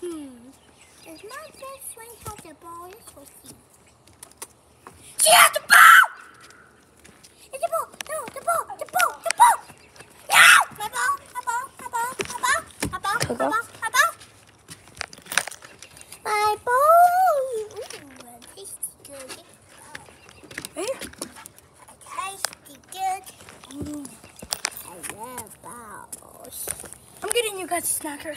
Hmm. Does my best friend have the ball? Let's go see. She has the ball! It's the ball! No, the ball! The ball! The ball! No! My ball! My ball! My ball! My ball! My ball! My ball! My ball! My ball! Ooh, tasty good. Where? Tasty good. Mm, I love balls. I'm getting you guys a snacker.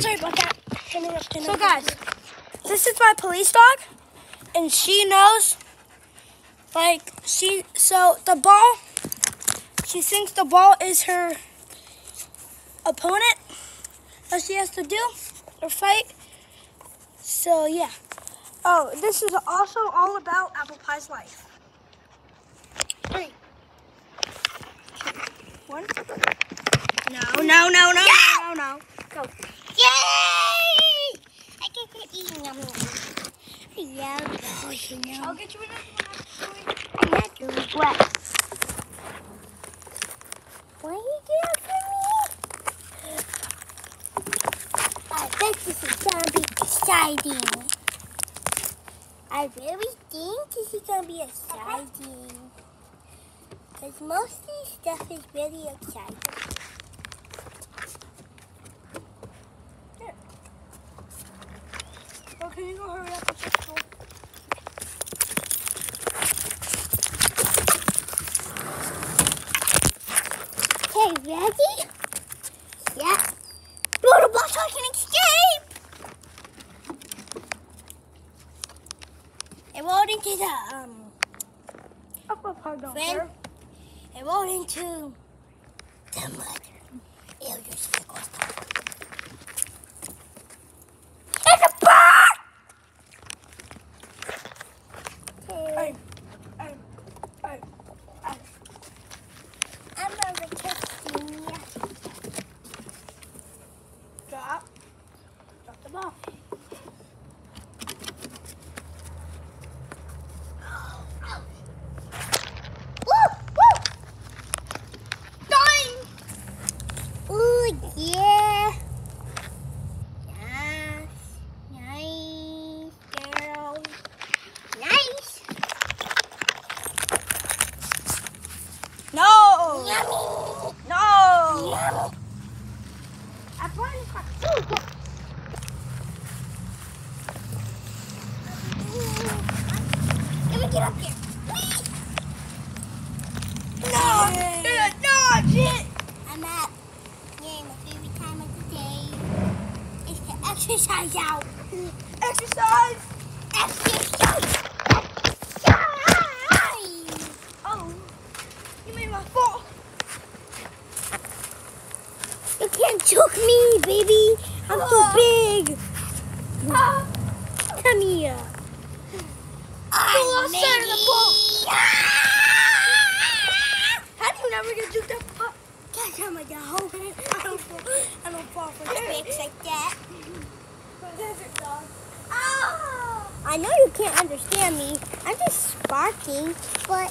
Sorry about that. So guys, this is my police dog, and she knows. Like she, so the ball. She thinks the ball is her opponent. That she has to do or fight. So yeah. Oh, this is also all about apple pie's life. Three. One. No, no, no, no, no, no, no. Go. Yay! I get to eat yum know. I'll get you another one. I'm not doing what? What you get for me? I bet this is gonna be exciting. I really think this is gonna be exciting. Because most of this stuff is really exciting. Can you go hurry up and check school? Okay, ready? Yeah. Blow the box so I can escape! I rolled into the, um, Up, up, hard on, Friend? sir. I rolled into the mother. Ew, so gross. It's a bird! Hey, hey, hey, hey. I'm over kissing you. Drop. Drop the ball. Woo! Woo! Dying! Ooh, yeah. Yes. Nice, girl. Nice. No! Yummy. No! Yummy. I brought you car. Let me get up here. No! No, shit! I'm at yeah, my favorite time of the day is to exercise. Exercise! Exercise! Oh, you made my fall. You can't choke me, baby. I'm too big. Ah, Come here. Pull I'm outside of the Maggie. how do you never get juked up? Ah, Gosh, oh my God. I don't fall, I don't fall for tricks like that. I know you can't understand me. I'm just sparking, but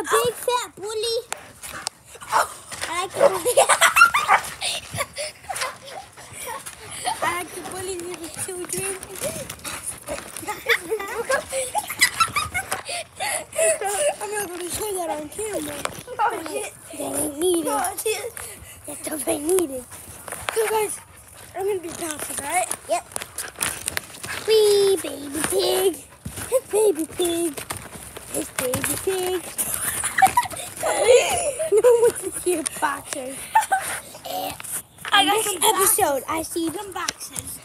a big fat bully. I like to bully. I like to bully little children. I'm not going to show that on camera. Oh, shit. They ain't needed. Oh, shit. That's what they needed. So, guys, I'm going to be bouncing, right? Yep. Wee baby pig. Baby pig. It's baby pig. Can hear boxers. Eh. I got some boxes. episode, I see them boxes.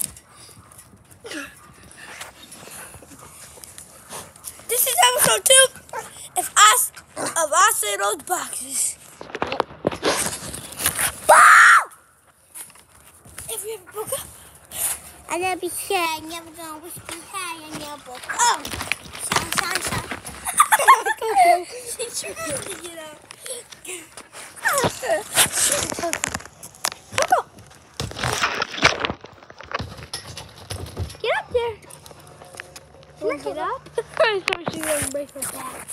This is episode two. If I, s- if I say those boxes. If we ever broke up. I never be shy, never gonna wish me high, I never broke Oh! Shine, shine, shine. She's trying to get out. Coco. Get up there. Wanna get up? I thought she was gonna break her back.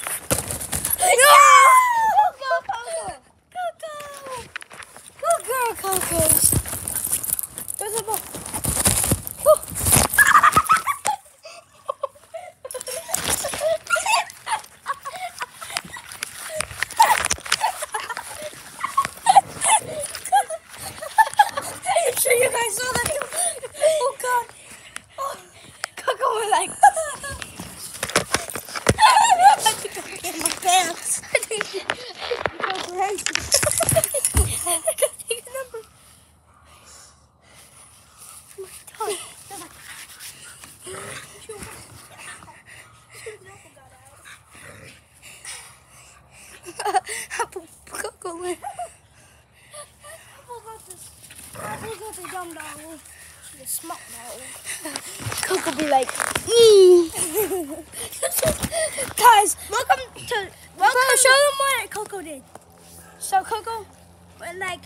No! Coco, Coco. Coco. Good girl, Coco. There's a ball. I'm sure you guys saw that. Oh God. Oh, Coco was like. I think I forget my pants. I think she. Coco ran. I gotta take a number. Oh my God. Coco went. The smart dog. Coco be like, mm. guys, welcome to welcome. show them what Coco did. So Coco, like.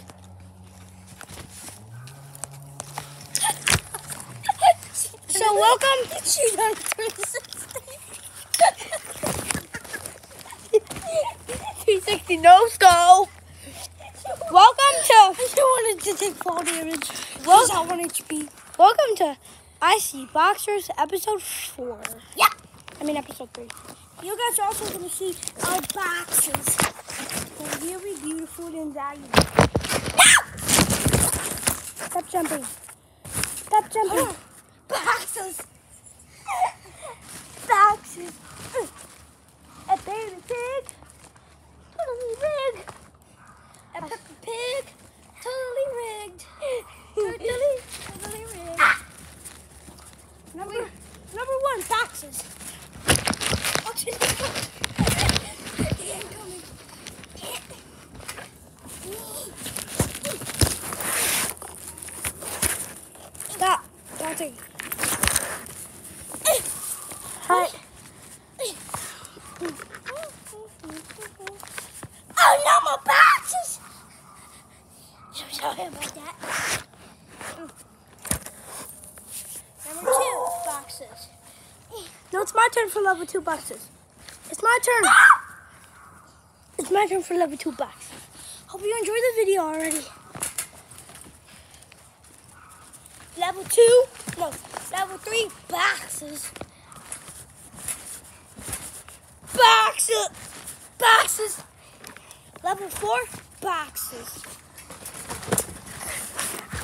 so welcome. She done 360. 360 no scope. Welcome to. I wanted to take fall damage. I one HP. Welcome to I See Boxers episode four. Yeah. I mean episode three. You guys are also gonna see our boxes. They're very beautiful and valuable. Ah! Stop jumping. Stop jumping. Boxes. Boxes. A baby pig. Totally rigged. A Peppa Pig. Totally rigged. Totally, totally rigged. Number, number one, boxes. Watch it. He ain't coming. Stop. Dancing. Hi. Oh, no more boxes. Him like that. Number two, boxes. No, it's my turn for level two boxes. It's my turn. It's my turn for level two boxes. Hope you enjoyed the video already. Level two, no, level three boxes. Boxes, boxes. Level four boxes.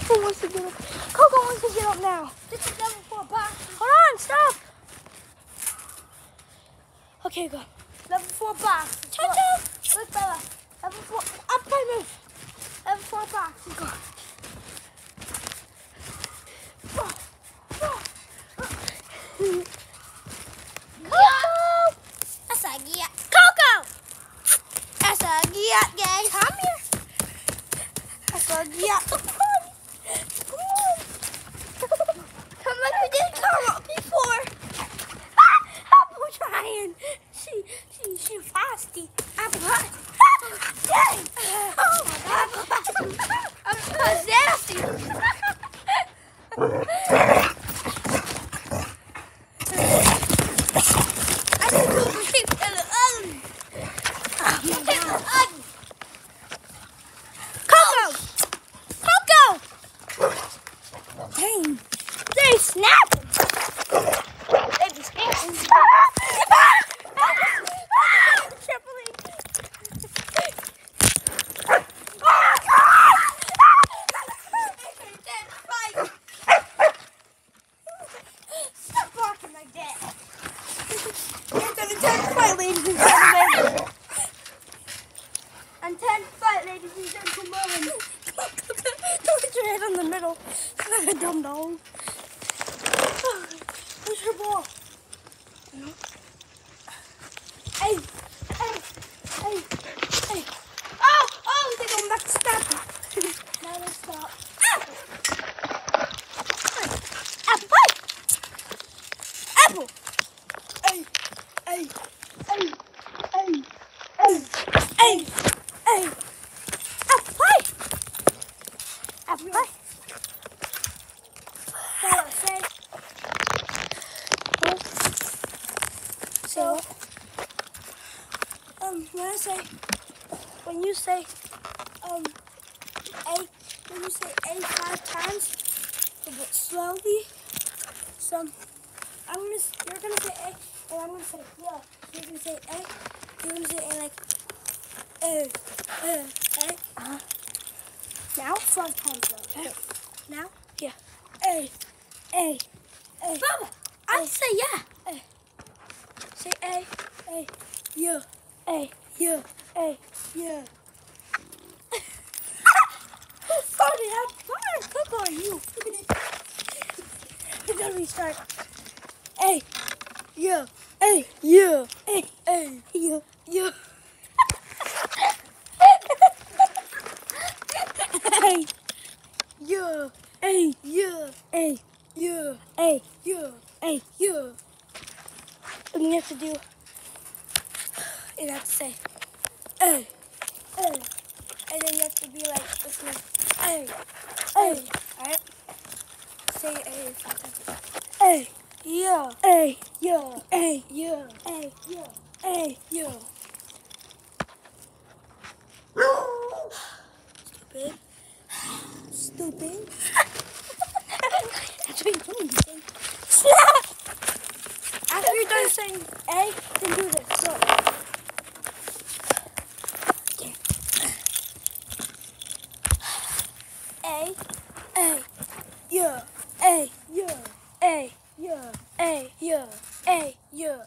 Who wants to get up? Coco wants to get up now. This is level four boxes. Hold on, stop. Okay, go. Level four box. Cha-cha. Look, Bella. Level four. Up my move. Level four box. Go. Coco. That's a yeah. Coco. That's a giat, guys. Come here. That's a giat. Come on. Come like we did. Come your head in the middle. like a dumb dog. Where's your ball? Hey, hey, hey, hey. Oh, oh, they going back to stop you. Now let's stop. Apple pie. Apple. Hey, hey, hey, hey, hey, hey, hey. Apple pie. Apple pie. So, say, So, um, when I say, when you say, um, A, when you say A five times, but slowly, so I'm gonna, you're gonna say A, and I'm gonna say yeah. You're gonna say A, you're gonna say A like, A, A, A. Uh-huh. Now front palms up. Hey. Now? Yeah. A, A, A. Mama, I eh. say yeah. A. Say A, A, Yeah. A, Yeah. A, Yeah. Funny, I'm cook on you. you gotta restart. A, Yeah. A, Yeah. A, A, Yeah. Yeah. A, yeah, A, yeah, A, yeah, A, yeah, A, yeah. And you have to do, you have to say, hey, hey. And then you have to be like, listening, hey, hey. Alright? Say hey five times. Hey, yeah, hey, yeah, hey, yeah, hey, yeah, hey, yeah. Stupid. Stupid. That's what you're. Snap! After you're done saying A, then do this. So. A, A, yeah, A, yeah, A, yeah, A, yeah, A, yeah.